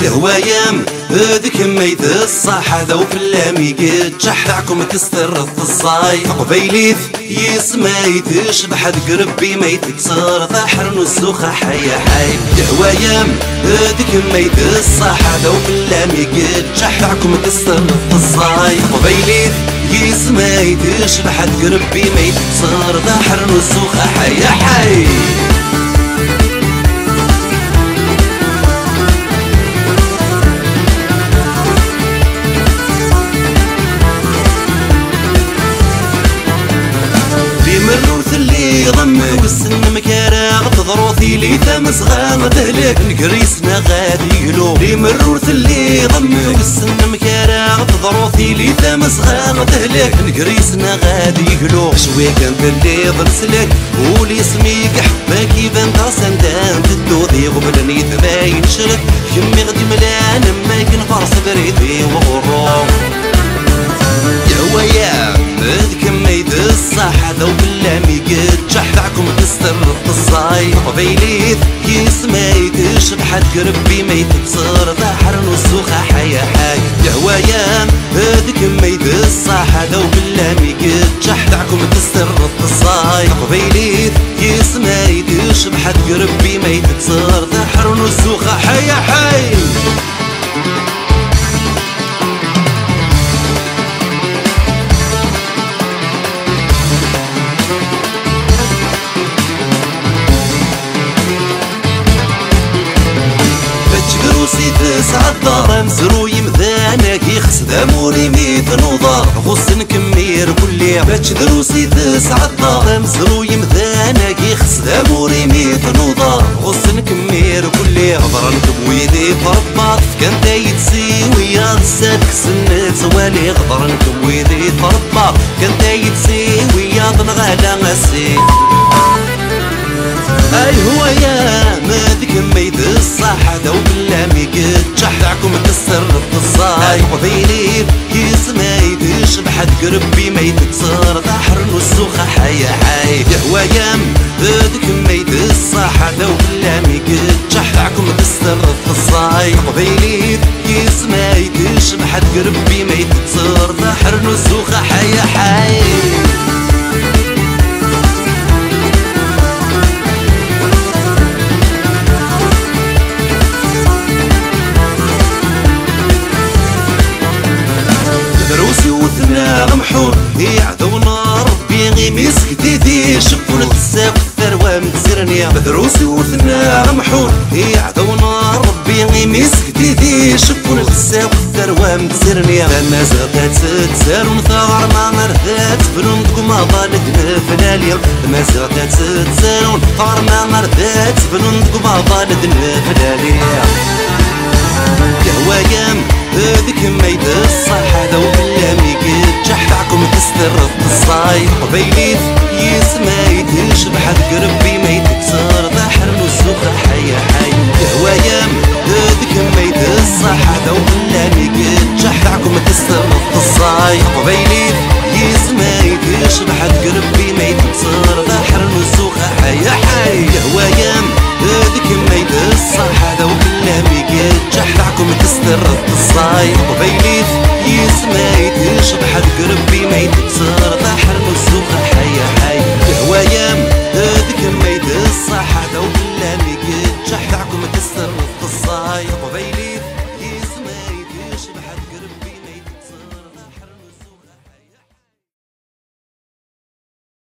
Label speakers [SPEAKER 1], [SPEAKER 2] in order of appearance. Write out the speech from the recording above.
[SPEAKER 1] الهوايام هذيك ميت الصح هذا وفلامي قد شحرعكم كسر الصاي قبيليث يسمى تشبح قربي ما يتكسر ثحر نسوخة حيا حي. الهوايام هذيك ميت الصح هذا وفلامي قد شحرعكم كسر الصاي قبيليث يسمى تشبح قربي ما يتكسر ثحر نسوخة حيا حي. تضروثي لي ثم صغار تهلك نكريسنا غادي يلو. لي مرورث اللي ضمك السن مكارع تضروثي لي ثم صغار تهلك نكريسنا غادي يلو. شوي كان اللي ضرسلك ولي سميك حبك يبان تاسن دام تدوذي غبلني تباين شرك الصح ذو بالله قد شحذعكم تستر الصاي. قبيليث يسمى تشبحت قربي ما يتبصر. ظهر نسوخة حيا حي. يا ويا هذيك ميد الصح ذو بالله قد شحذعكم تستر الصاي. قبيليث يسمى تشبحت قربي ما يتبصر. ظهر نسوخة حيا حي. يخس داموري ميت نوضار غص نكمير كل باتش دروسي دار مزرو يمذانك يخس. داموري ميت نوضار غص نكمير كل غضر نكبويدي فرباط كان تايد سيوي السادك سنة سوالي غضر نكبويدي فرباط كان تايد سيوي غالا غسي أي هو يا ما ذيك ميت الصح دو بالله ميقد شحرعكم تسر الصاي وبيلي يسمى يشبح قربي ما يتكسر ظهر نسوخة حيا حي يا يام ذيك ميت الصح دو بالله ميقد شحرعكم تسر الصاي وبيلي يسمى يعذونا ربي غي مسك ديدي شكون تساق الثروة متزرنيا فما زغات تسال ونثار ما مرثات فنون تقوم ضالك نفلاليا فما زغات تسال ونثار ما مرثات فنون تقوم ضالك نفلاليا يا ويام هذيك ميت الصح هذا وبالله قد جحفعكم تستر الصاي. قبيليت يسمى يتشبح قربي ما يتكسر. ضحية حي. هوايام هذيك ميت الصحة ذو لاني قد شحتعكم تسلم التصاي قبيلي يزما يتشبح تقرب بي ميت تصير بحر نسوخة ميت الصحة ذو لاني قد شحتعكم